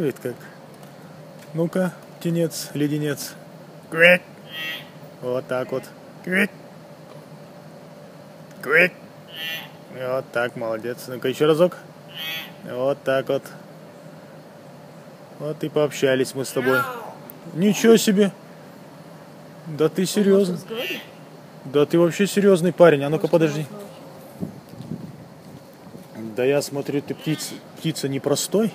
разговаривает как. Ну-ка, птенец, леденец. Квик. Вот так вот. Квик. Квик. Вот так, молодец. Ну-ка, еще разок. Вот так вот. Вот и пообщались мы с тобой. Ничего себе. Да ты серьезно. Да ты вообще серьезный парень. А ну-ка подожди. Да я смотрю, ты птица, птица непростой.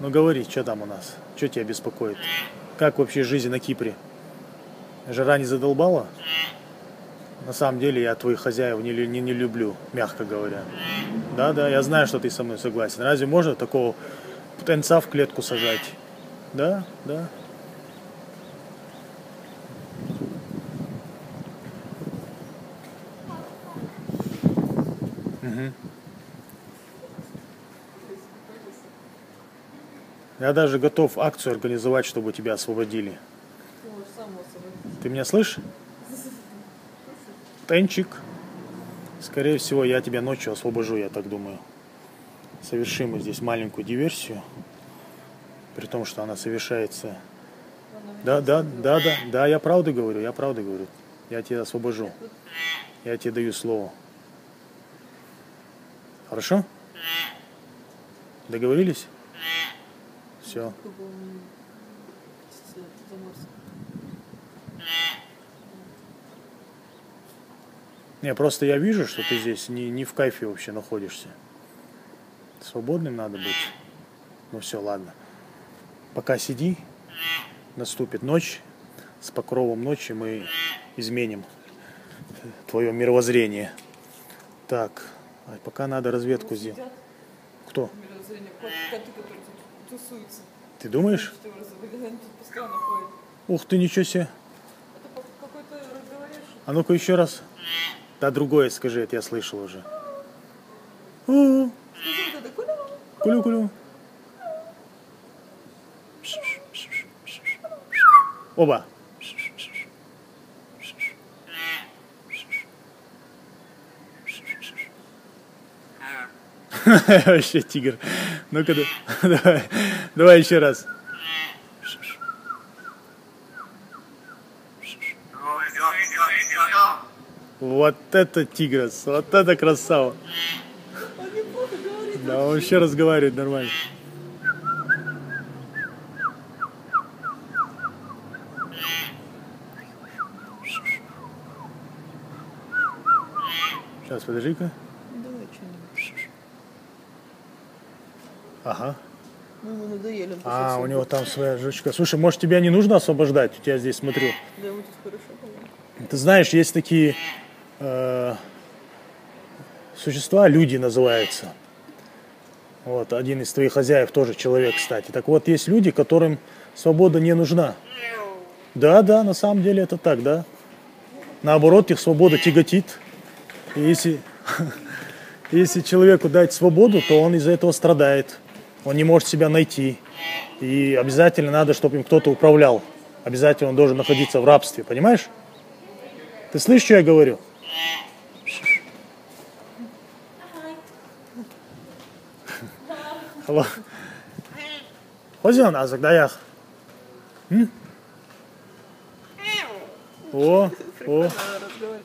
Ну говори, что там у нас? Что тебя беспокоит? Как вообще жизнь на Кипре? Жара не задолбала? На самом деле я твоих хозяев не, не, не люблю, мягко говоря. Да, да, я знаю, что ты со мной согласен. Разве можно такого птенца в клетку сажать? Да, да. Угу. Я даже готов акцию организовать, чтобы тебя освободили. Ты меня слышишь? Тенчик. Скорее всего, я тебя ночью освобожу, я так думаю. Совершим мы здесь маленькую диверсию. При том, что она совершается... Да, да, да, да, да, я правду говорю, я правду говорю. Я тебя освобожу. Я тебе даю слово. Хорошо? Договорились? Все. Не, просто я вижу, что ты здесь не, не в кайфе вообще находишься. Свободным надо быть. Ну все, ладно. Пока сиди, наступит ночь, с покровом ночи мы изменим твое мировоззрение. Так, а пока надо разведку сделать. Кто? Ты думаешь? Ух ты, ничего себе. А ну-ка еще раз. Да другое скажи, это я слышал уже. Кулю-кулю. Оба. Вообще тигр. Ну-ка, давай, давай еще раз. Вот это тигрос, вот это красава. Да, он вообще разговаривает нормально. Сейчас, подожди-ка. Давай что-нибудь. Ага. Ну, ему надоели. он А, у него там своя жучка. Слушай, может тебя не нужно освобождать? У тебя здесь, смотрю. Да, ему тут хорошо. Ты знаешь, есть такие э, существа, люди называются. Вот, один из твоих хозяев тоже человек, кстати. Так вот, есть люди, которым свобода не нужна. Да, да, на самом деле это так, да. Наоборот, их свобода тяготит. И если, если человеку дать свободу, то он из-за этого страдает. Он не может себя найти. И обязательно надо, чтобы им кто-то управлял. Обязательно он должен находиться в рабстве, понимаешь? Ты слышишь, что я говорю? Алло. Хозяин, а когда я... О, о.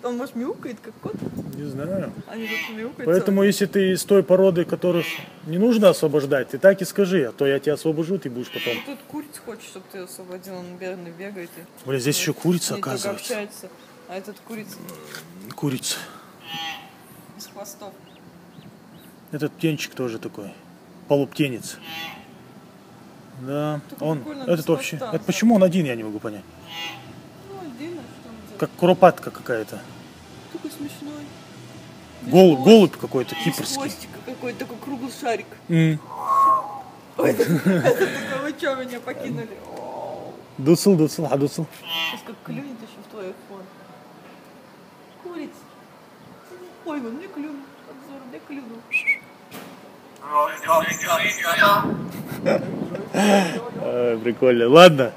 Он, может, мяукает, как кот? не знаю. Они тут мяукают. Поэтому, если ты из той породы, которых не нужно освобождать, ты так и скажи, а то я тебя освобожу, ты будешь потом. Тут куриц хочет, чтобы ты освободил, он бедный бегает. и Бля, здесь еще курица, оказывается. общается. А этот куриц Курица. без хвостов. Этот птенчик тоже такой. Полуптенец. Да, Только он, этот вообще. Это почему он один, я не могу понять. Ну, отдельно, что он делает. Как куропатка какая-то. Такой смешной. Без Голубь, какой-то кипрский. хвостика какой-то, такой круглый шарик. М. Ой, это вы что, меня покинули? Дуцл, дуцл, а дуцл. Сейчас как клюнет еще в твой iPhone. Курица. Ой, он мне клюнул. Обзор, мне клюнул. Прикольно. Ладно.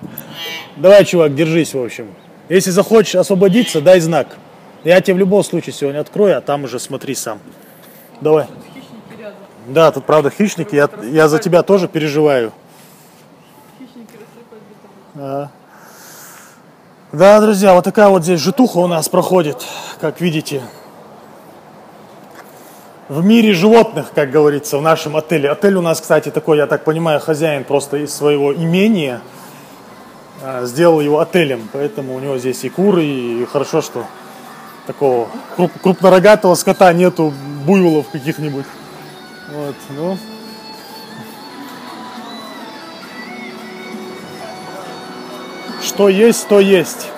Давай, чувак, держись, в общем. Если захочешь освободиться, дай знак. Я тебе в любом случае сегодня открою, а там уже смотри сам. Давай. Хищники. Да, тут правда хищник, я, я за тебя тоже переживаю. Да. Да, друзья, вот такая вот здесь житуха у нас проходит, как видите. В мире животных, как говорится, в нашем отеле. Отель у нас, кстати, такой, я так понимаю, хозяин просто из своего имения сделал его отелем. Поэтому у него здесь и куры, и хорошо, что такого круп, крупнорогатого скота нету, буйволов каких-нибудь. Вот, ну, что есть, то есть.